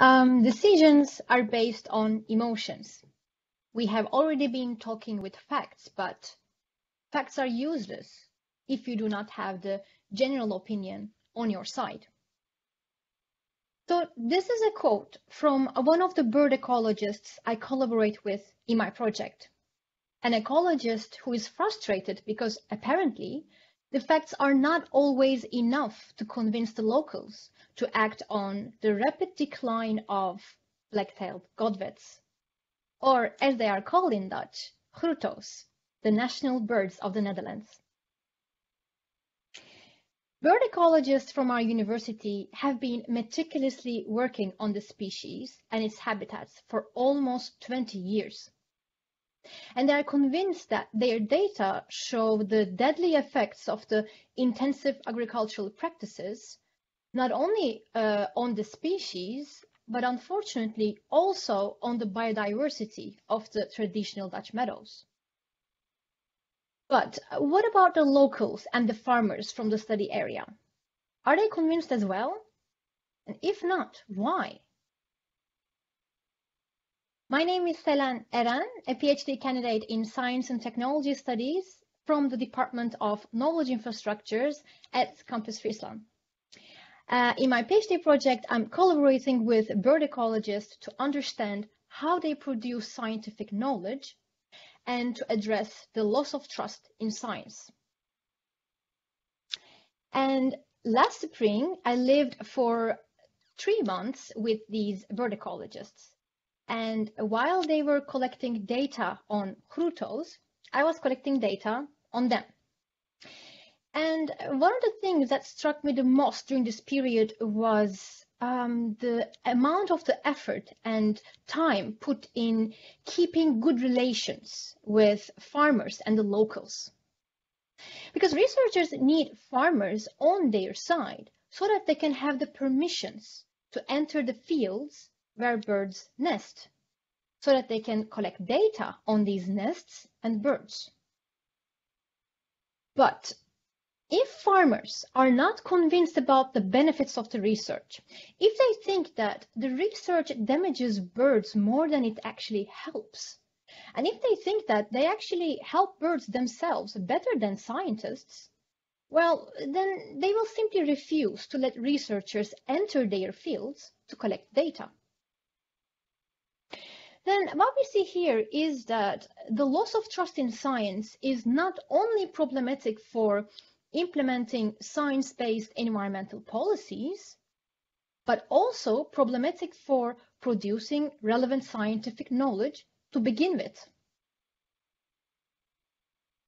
Um, decisions are based on emotions. We have already been talking with facts, but facts are useless if you do not have the general opinion on your side. So this is a quote from one of the bird ecologists I collaborate with in my project. An ecologist who is frustrated because apparently the facts are not always enough to convince the locals to act on the rapid decline of black-tailed godwits, or as they are called in Dutch, grutto's, the national birds of the Netherlands. Bird ecologists from our university have been meticulously working on the species and its habitats for almost 20 years. And they are convinced that their data show the deadly effects of the intensive agricultural practices, not only uh, on the species, but unfortunately also on the biodiversity of the traditional Dutch meadows. But what about the locals and the farmers from the study area? Are they convinced as well? And if not, why? My name is Selen Eren, a PhD candidate in Science and Technology Studies from the Department of Knowledge Infrastructures at Campus Friesland. Uh, in my PhD project, I'm collaborating with bird ecologists to understand how they produce scientific knowledge and to address the loss of trust in science. And last spring, I lived for three months with these bird ecologists. And while they were collecting data on grutto's, I was collecting data on them. And one of the things that struck me the most during this period was um, the amount of the effort and time put in keeping good relations with farmers and the locals. Because researchers need farmers on their side so that they can have the permissions to enter the fields where birds nest, so that they can collect data on these nests and birds. But if farmers are not convinced about the benefits of the research, if they think that the research damages birds more than it actually helps, and if they think that they actually help birds themselves better than scientists, well, then they will simply refuse to let researchers enter their fields to collect data. Then what we see here is that the loss of trust in science is not only problematic for implementing science-based environmental policies, but also problematic for producing relevant scientific knowledge to begin with.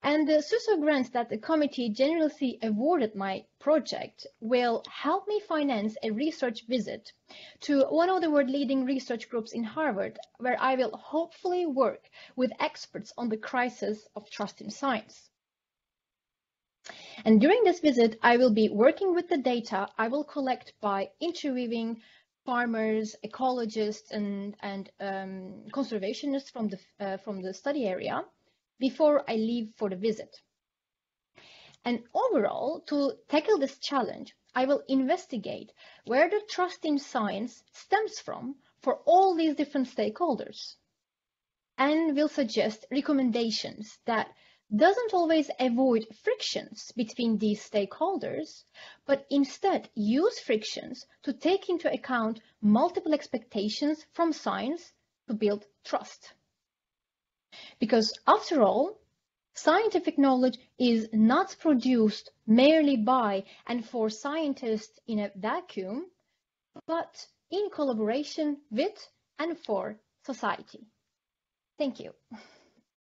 And the SUSO grants that the committee generously awarded my project will help me finance a research visit to one of the world-leading research groups in Harvard, where I will hopefully work with experts on the crisis of trust in science. And during this visit, I will be working with the data I will collect by interviewing farmers, ecologists, and, and um, conservationists from the, uh, from the study area before I leave for the visit. And overall, to tackle this challenge, I will investigate where the trust in science stems from for all these different stakeholders and will suggest recommendations that doesn't always avoid frictions between these stakeholders, but instead use frictions to take into account multiple expectations from science to build trust. Because after all, scientific knowledge is not produced merely by and for scientists in a vacuum, but in collaboration with and for society. Thank you.